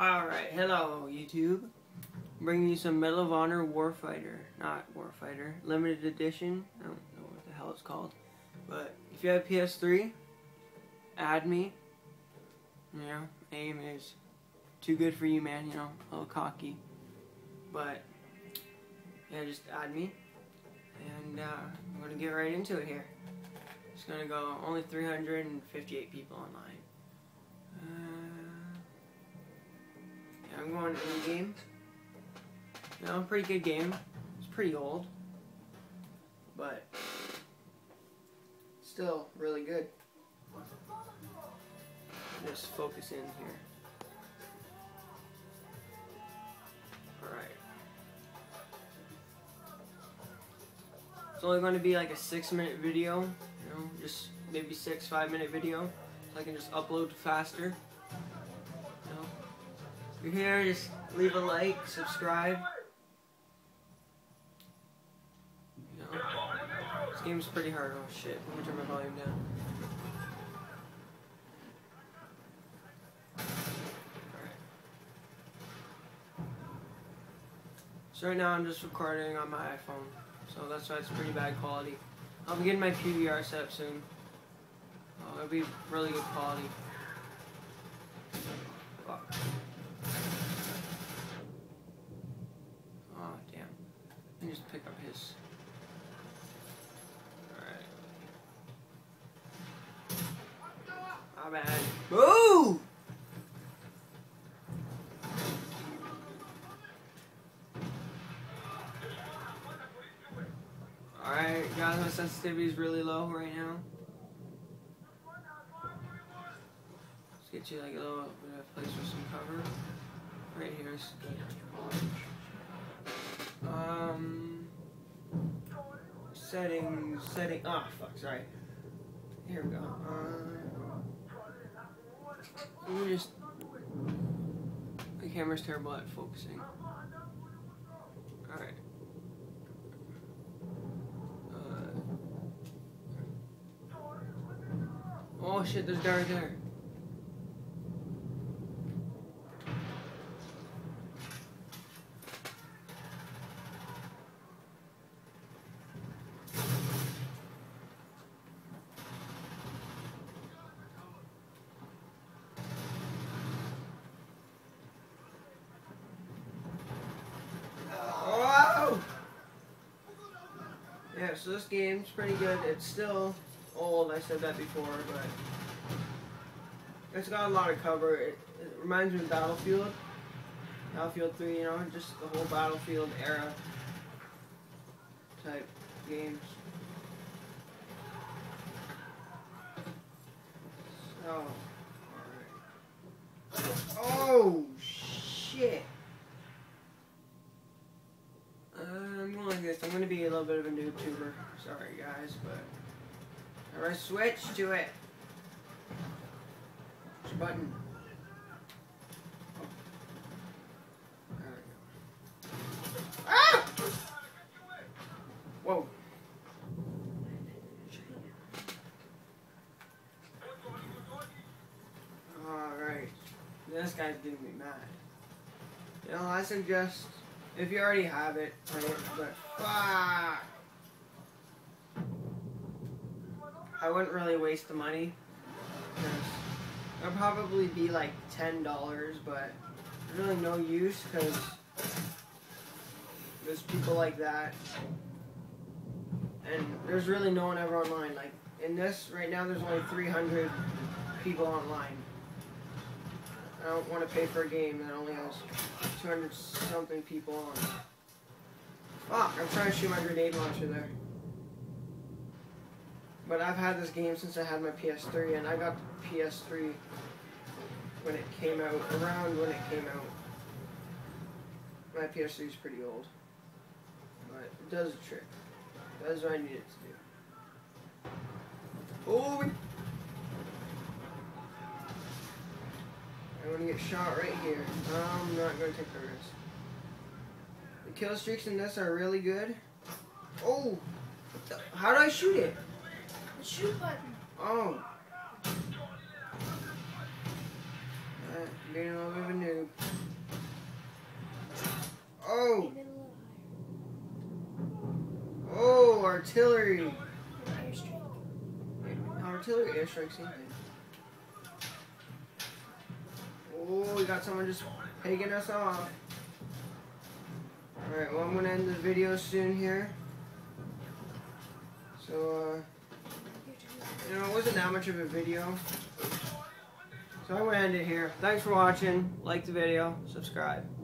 Alright, hello YouTube. Bringing you some Medal of Honor Warfighter. Not Warfighter. Limited Edition. I don't know what the hell it's called. But if you have PS3, add me. You know, aim is too good for you, man. You know, a little cocky. But, yeah, just add me. And uh, I'm going to get right into it here. It's going to go only 358 people online. I'm going in game. Know, pretty good game. It's pretty old. But still really good. Just focus in here. It's only going to be like a six minute video, you know, just maybe six, five minute video. So I can just upload faster. You're here, just leave a like, subscribe. Know. This game's pretty hard. Oh shit, let me turn my volume down. So right now I'm just recording on my iPhone. So that's why it's pretty bad quality. I'll be getting my PVR set up soon. Oh, it'll be really good quality. Fuck. Oh, damn. Let me just pick up his. Alright. My bad. Boo! Alright, guys, my sensitivity is really low right now. Let's get you like a little bit of place for some cover. Right here is settings, setting. Ah, oh, fuck. Sorry. Here we go. Uh, let me just. The camera's terrible at focusing. Alright. Oh shit, there's a guy right there. Yeah, so this game's pretty good. It's still old. I said that before, but it's got a lot of cover. It, it reminds me of Battlefield. Battlefield 3, you know, just the whole Battlefield era type games. So, alright. Oh, shit. Uh, I'm going like this. I'm to be a little bit of a YouTuber. Sorry, guys, but... Alright, switch to it. Which button? Ah! Whoa. Alright. This guy's getting me mad. You know, I suggest, if you already have it, play it, but fuck! I wouldn't really waste the money. It'll probably be like $10, but really no use because there's people like that. And there's really no one ever online. Like, in this, right now, there's only 300 people online. I don't want to pay for a game that only has 200 something people on. Fuck, I'm trying to shoot my grenade launcher there. But I've had this game since I had my PS3, and I got the PS3 when it came out, around when it came out. My PS3 is pretty old, but it does a trick. That's what I need it to do. Oh! I'm gonna get shot right here. I'm not gonna take the risk. The kill streaks in this are really good. Oh! How do I shoot it? The shoot button. Oh. Being a little bit of a noob. Oh! Maybe a little Oh, artillery! Artillery airstrike, same thing. Oh, we got someone just taking us off. Alright, well, I'm gonna end the video soon here. So, uh, you know, it wasn't that much of a video. So I'm gonna end it here. Thanks for watching. Like the video, subscribe.